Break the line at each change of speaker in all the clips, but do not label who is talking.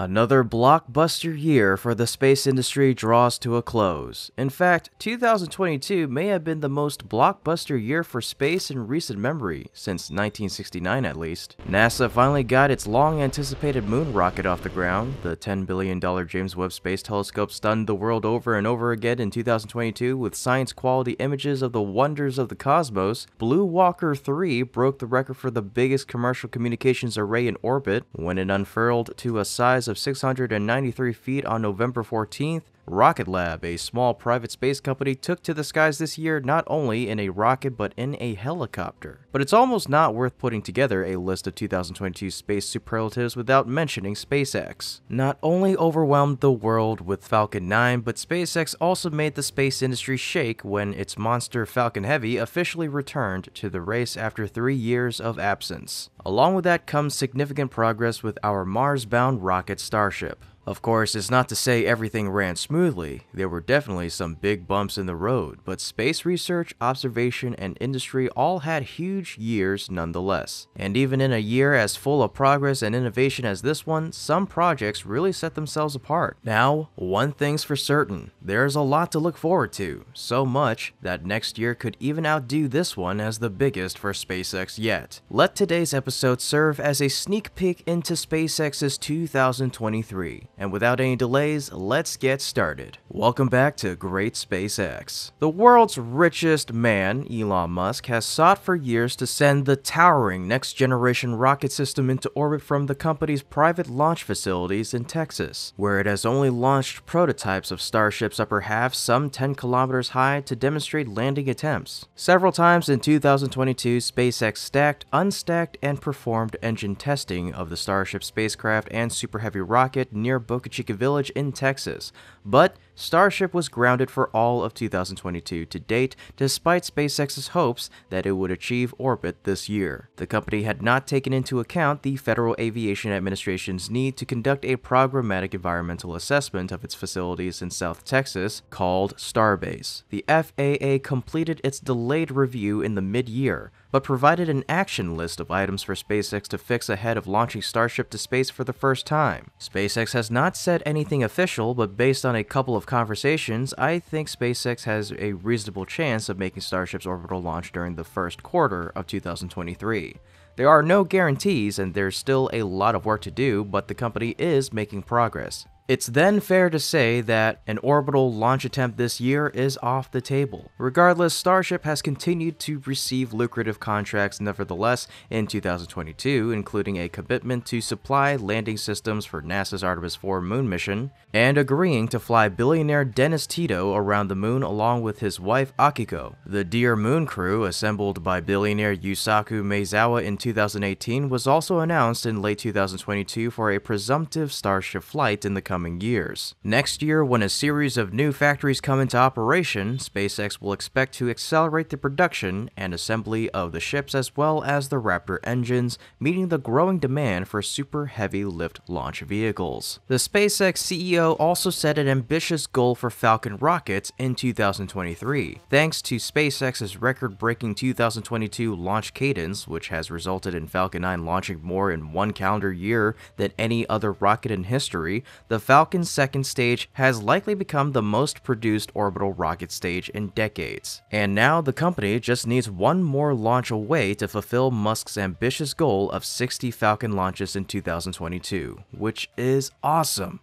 Another blockbuster year for the space industry draws to a close. In fact, 2022 may have been the most blockbuster year for space in recent memory, since 1969 at least. NASA finally got its long anticipated moon rocket off the ground. The $10 billion James Webb Space Telescope stunned the world over and over again in 2022 with science quality images of the wonders of the cosmos. BlueWalker 3 broke the record for the biggest commercial communications array in orbit when it unfurled to a size of 693 feet on November 14th, Rocket Lab, a small private space company, took to the skies this year not only in a rocket but in a helicopter. But it's almost not worth putting together a list of 2022 space superlatives without mentioning SpaceX. Not only overwhelmed the world with Falcon 9, but SpaceX also made the space industry shake when its monster Falcon Heavy officially returned to the race after three years of absence. Along with that comes significant progress with our Mars bound rocket Starship. Of course, it's not to say everything ran smoothly. There were definitely some big bumps in the road, but space research, observation, and industry all had huge years nonetheless. And even in a year as full of progress and innovation as this one, some projects really set themselves apart. Now, one thing's for certain there's a lot to look forward to, so much that next year could even outdo this one as the biggest for SpaceX yet. Let today's episode serve as a sneak peek into SpaceX's 2023 and without any delays, let's get started. Welcome back to Great SpaceX. The world's richest man, Elon Musk, has sought for years to send the towering next generation rocket system into orbit from the company's private launch facilities in Texas, where it has only launched prototypes of Starship's upper half some 10 kilometers high to demonstrate landing attempts. Several times in 2022, SpaceX stacked, unstacked, and performed engine testing of the Starship spacecraft and Super Heavy rocket near Boca Chica Village in Texas, but Starship was grounded for all of 2022 to date, despite SpaceX's hopes that it would achieve orbit this year. The company had not taken into account the Federal Aviation Administration's need to conduct a programmatic environmental assessment of its facilities in South Texas called Starbase. The FAA completed its delayed review in the mid year, but provided an action list of items for SpaceX to fix ahead of launching Starship to space for the first time. SpaceX has not said anything official, but based on a couple of conversations, I think SpaceX has a reasonable chance of making Starship's orbital launch during the first quarter of 2023. There are no guarantees and there's still a lot of work to do, but the company is making progress. It's then fair to say that an orbital launch attempt this year is off the table. Regardless, Starship has continued to receive lucrative contracts nevertheless in 2022, including a commitment to supply landing systems for NASA's Artemis 4 moon mission, and agreeing to fly billionaire Dennis Tito around the moon along with his wife Akiko. The Dear Moon crew, assembled by billionaire Yusaku Maezawa in 2018, was also announced in late 2022 for a presumptive Starship flight in the coming coming years. Next year, when a series of new factories come into operation, SpaceX will expect to accelerate the production and assembly of the ships as well as the Raptor engines, meeting the growing demand for super heavy lift launch vehicles. The SpaceX CEO also set an ambitious goal for Falcon rockets in 2023, thanks to SpaceX's record breaking 2022 launch cadence, which has resulted in Falcon 9 launching more in one calendar year than any other rocket in history. The Falcon's second stage has likely become the most produced orbital rocket stage in decades. And now the company just needs one more launch away to fulfill Musk's ambitious goal of 60 Falcon launches in 2022, which is awesome.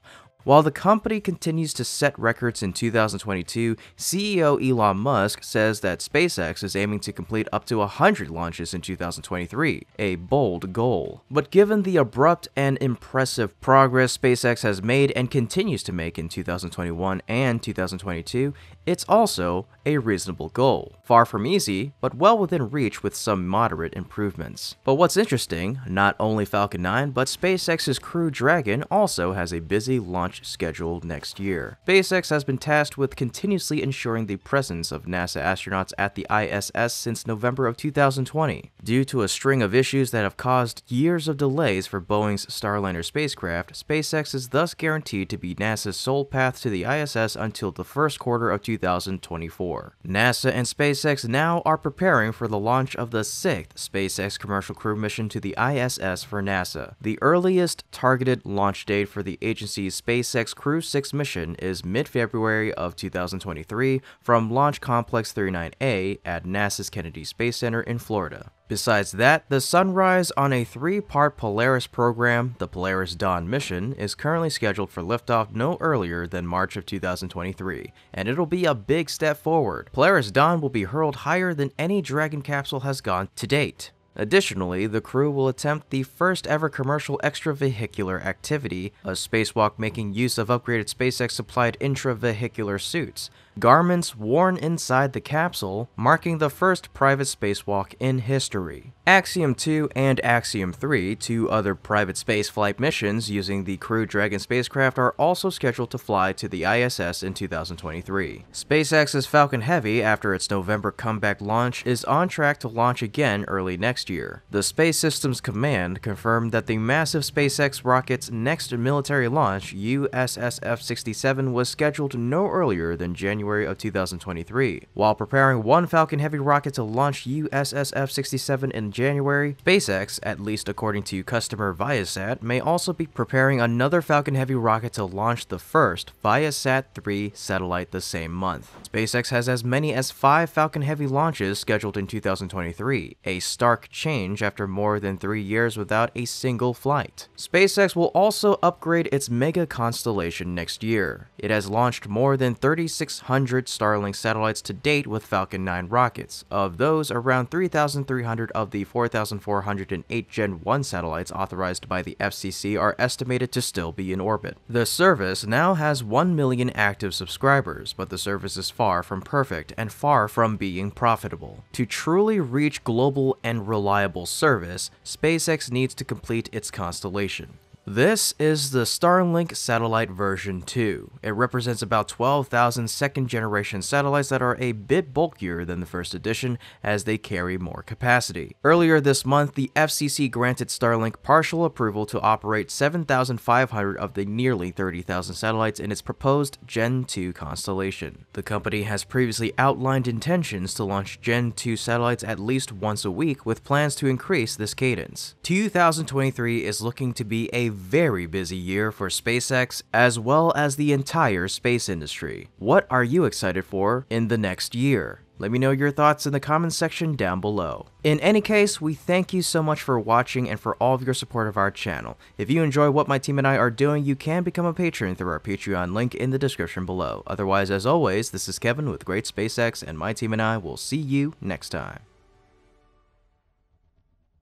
While the company continues to set records in 2022, CEO Elon Musk says that SpaceX is aiming to complete up to 100 launches in 2023, a bold goal. But given the abrupt and impressive progress SpaceX has made and continues to make in 2021 and 2022, it's also a reasonable goal. Far from easy, but well within reach with some moderate improvements. But what's interesting, not only Falcon 9, but SpaceX's Crew Dragon also has a busy launch schedule next year. SpaceX has been tasked with continuously ensuring the presence of NASA astronauts at the ISS since November of 2020. Due to a string of issues that have caused years of delays for Boeing's Starliner spacecraft, SpaceX is thus guaranteed to be NASA's sole path to the ISS until the first quarter of 2023 2024. NASA and SpaceX now are preparing for the launch of the sixth SpaceX commercial crew mission to the ISS for NASA. The earliest targeted launch date for the agency's SpaceX Crew 6 mission is mid-February of 2023 from Launch Complex 39A at NASA's Kennedy Space Center in Florida. Besides that, the Sunrise on a three part Polaris program, the Polaris Dawn mission, is currently scheduled for liftoff no earlier than March of 2023, and it'll be a big step forward. Polaris Dawn will be hurled higher than any Dragon capsule has gone to date. Additionally, the crew will attempt the first ever commercial extravehicular activity, a spacewalk making use of upgraded SpaceX supplied intravehicular suits, garments worn inside the capsule, marking the first private spacewalk in history. Axiom 2 and Axiom 3, two other private spaceflight missions using the Crew Dragon spacecraft, are also scheduled to fly to the ISS in 2023. SpaceX's Falcon Heavy, after its November comeback launch, is on track to launch again early next year. The Space Systems Command confirmed that the massive SpaceX rocket's next military launch, USSF 67, was scheduled no earlier than January of 2023. While preparing one Falcon Heavy rocket to launch USSF 67 in January, SpaceX, at least according to customer Viasat, may also be preparing another Falcon Heavy rocket to launch the first Viasat 3 satellite the same month. SpaceX has as many as five Falcon Heavy launches scheduled in 2023, a stark change after more than three years without a single flight. SpaceX will also upgrade its mega constellation next year. It has launched more than 3,600 Starlink satellites to date with Falcon 9 rockets. Of those, around 3,300 of the 4,408 Gen 1 satellites authorized by the FCC are estimated to still be in orbit. The service now has 1 million active subscribers, but the service is far from perfect and far from being profitable. To truly reach global and reliable service, SpaceX needs to complete its constellation. This is the Starlink satellite version 2. It represents about 12,000 second generation satellites that are a bit bulkier than the first edition as they carry more capacity. Earlier this month, the FCC granted Starlink partial approval to operate 7,500 of the nearly 30,000 satellites in its proposed Gen 2 constellation. The company has previously outlined intentions to launch Gen 2 satellites at least once a week with plans to increase this cadence. 2023 is looking to be a very busy year for SpaceX as well as the entire space industry. What are you excited for in the next year? Let me know your thoughts in the comments section down below. In any case, we thank you so much for watching and for all of your support of our channel. If you enjoy what my team and I are doing, you can become a patron through our Patreon link in the description below. Otherwise, as always, this is Kevin with Great SpaceX, and my team and I will see you next time.